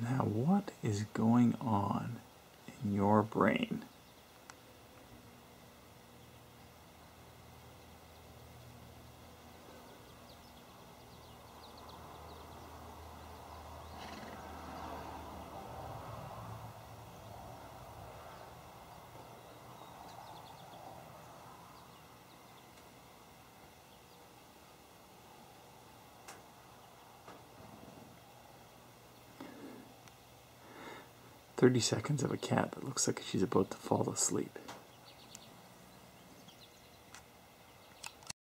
Now, what is going on in your brain? Thirty seconds of a cat that looks like she's about to fall asleep.